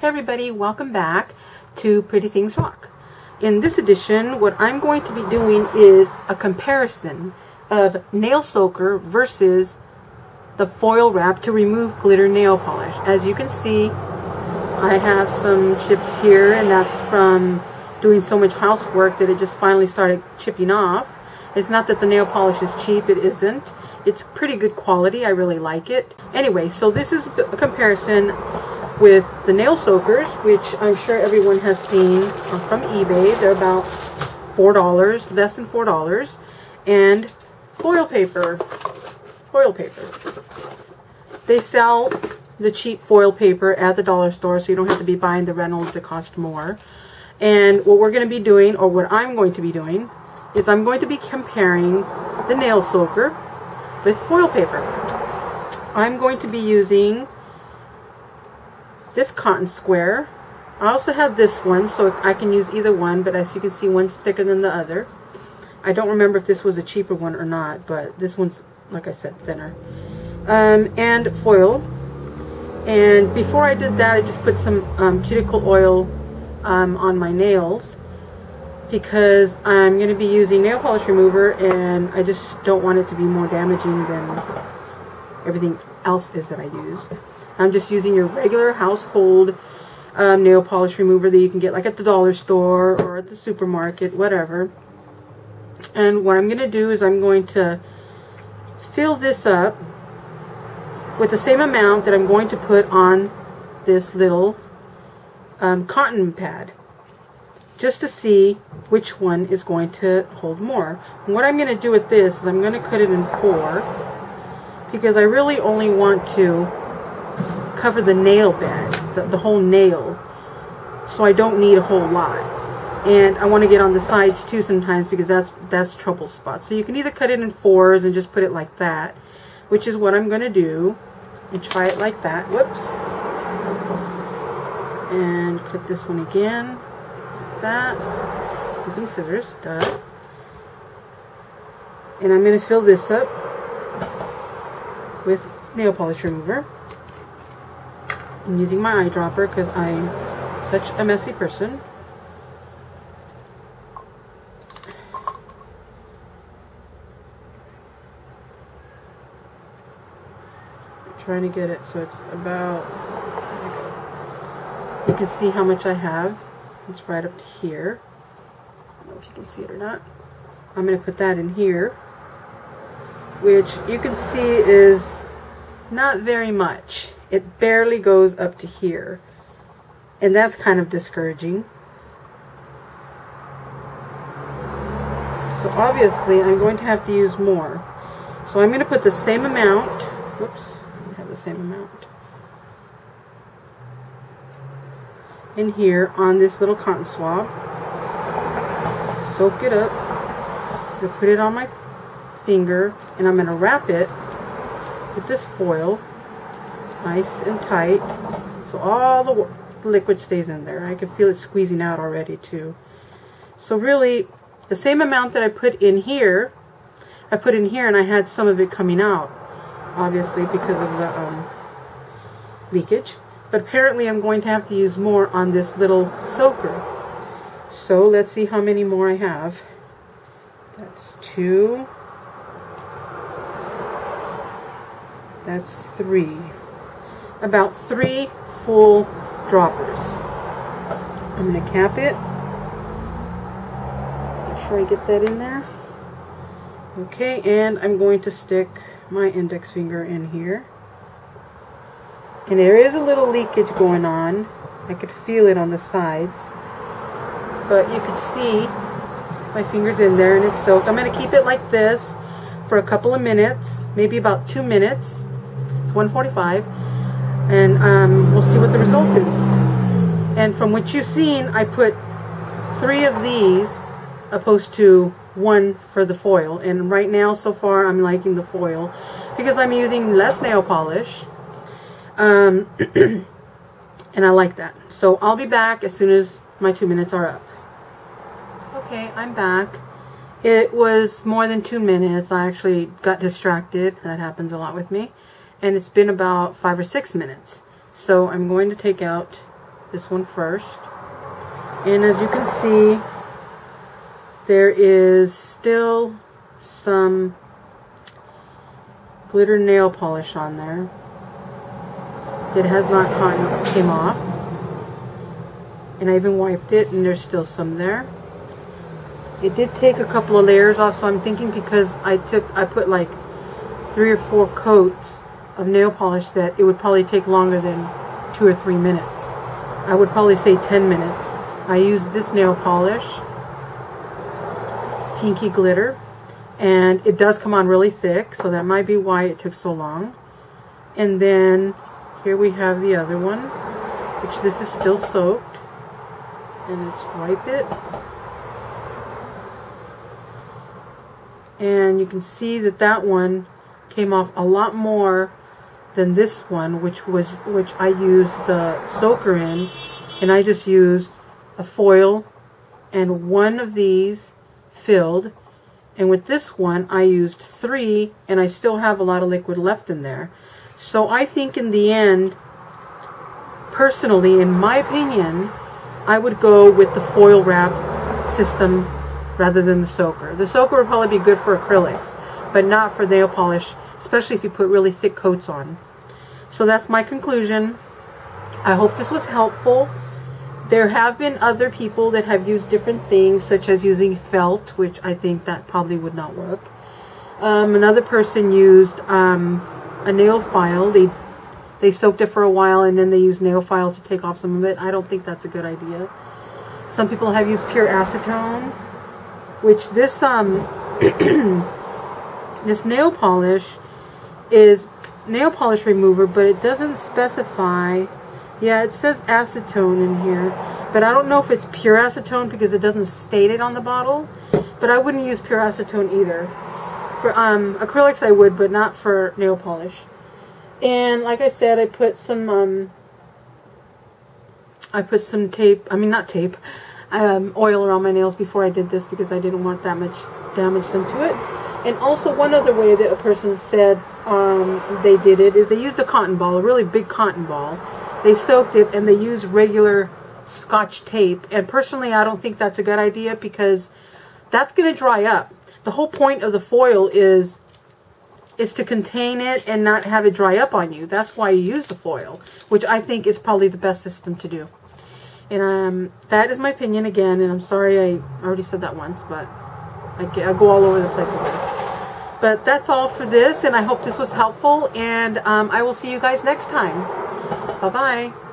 Hey everybody, welcome back to Pretty Things Rock. In this edition, what I'm going to be doing is a comparison of nail soaker versus the foil wrap to remove glitter nail polish. As you can see, I have some chips here and that's from doing so much housework that it just finally started chipping off. It's not that the nail polish is cheap, it isn't. It's pretty good quality, I really like it. Anyway, so this is a comparison with the nail soakers, which I'm sure everyone has seen from eBay. They're about $4, less than $4. And foil paper. Foil paper. They sell the cheap foil paper at the dollar store, so you don't have to be buying the Reynolds that cost more. And what we're going to be doing, or what I'm going to be doing, is I'm going to be comparing the nail soaker with foil paper. I'm going to be using this cotton square. I also have this one, so I can use either one, but as you can see, one's thicker than the other. I don't remember if this was a cheaper one or not, but this one's, like I said, thinner. Um, and foil. And before I did that, I just put some um, cuticle oil um, on my nails because I'm going to be using nail polish remover and I just don't want it to be more damaging than everything else is that I use. I'm just using your regular household um, nail polish remover that you can get like at the dollar store or at the supermarket, whatever. And what I'm going to do is I'm going to fill this up with the same amount that I'm going to put on this little um, cotton pad just to see which one is going to hold more. And what I'm going to do with this is I'm going to cut it in four because I really only want to cover the nail bed, the, the whole nail, so I don't need a whole lot. And I want to get on the sides too sometimes because that's that's trouble spots. So you can either cut it in fours and just put it like that, which is what I'm going to do, and try it like that. Whoops. And cut this one again, like that, using scissors, duh. And I'm going to fill this up with nail polish remover. I'm using my eyedropper because I'm such a messy person. I'm trying to get it so it's about, you can see how much I have. It's right up to here. I don't know if you can see it or not. I'm going to put that in here, which you can see is not very much it barely goes up to here. And that's kind of discouraging. So obviously I'm going to have to use more. So I'm going to put the same amount. Whoops, I have the same amount. In here on this little cotton swab. Soak it up. I'm going to put it on my finger and I'm going to wrap it with this foil nice and tight so all the liquid stays in there. I can feel it squeezing out already too. So really, the same amount that I put in here, I put in here and I had some of it coming out, obviously because of the um, leakage. But apparently I'm going to have to use more on this little soaker. So let's see how many more I have. That's two. That's three about three full droppers. I'm going to cap it. Make sure I get that in there. Okay, and I'm going to stick my index finger in here. And there is a little leakage going on. I could feel it on the sides. But you can see my finger's in there and it's soaked. I'm going to keep it like this for a couple of minutes, maybe about two minutes. It's 145 and um, we'll see what the result is. And from what you've seen, I put three of these opposed to one for the foil. And right now, so far, I'm liking the foil because I'm using less nail polish. Um, and I like that. So I'll be back as soon as my two minutes are up. Okay, I'm back. It was more than two minutes. I actually got distracted. That happens a lot with me and it's been about five or six minutes. So I'm going to take out this one first. And as you can see, there is still some glitter nail polish on there. It has not cotton came off. And I even wiped it and there's still some there. It did take a couple of layers off, so I'm thinking because I took I put like three or four coats of nail polish that it would probably take longer than two or three minutes. I would probably say 10 minutes. I used this nail polish, Pinky Glitter, and it does come on really thick, so that might be why it took so long. And then here we have the other one, which this is still soaked. And let's wipe it. And you can see that that one came off a lot more than this one, which was which I used the soaker in, and I just used a foil and one of these filled. And with this one, I used three, and I still have a lot of liquid left in there. So I think in the end, personally, in my opinion, I would go with the foil wrap system rather than the soaker. The soaker would probably be good for acrylics, but not for nail polish, especially if you put really thick coats on. So that's my conclusion. I hope this was helpful. There have been other people that have used different things, such as using felt, which I think that probably would not work. Um, another person used um, a nail file. They they soaked it for a while and then they used nail file to take off some of it. I don't think that's a good idea. Some people have used pure acetone, which this um this nail polish is nail polish remover, but it doesn't specify. Yeah, it says acetone in here, but I don't know if it's pure acetone because it doesn't state it on the bottle. But I wouldn't use pure acetone either. For um, acrylics I would, but not for nail polish. And like I said, I put some um, I put some tape, I mean not tape, um, oil around my nails before I did this because I didn't want that much damage done to it. And also one other way that a person said um, they did it is they used a cotton ball, a really big cotton ball. They soaked it and they used regular scotch tape. And personally, I don't think that's a good idea because that's going to dry up. The whole point of the foil is is to contain it and not have it dry up on you. That's why you use the foil, which I think is probably the best system to do. And um, that is my opinion again, and I'm sorry I already said that once, but I, I go all over the place with this. But that's all for this, and I hope this was helpful, and um, I will see you guys next time. Bye-bye.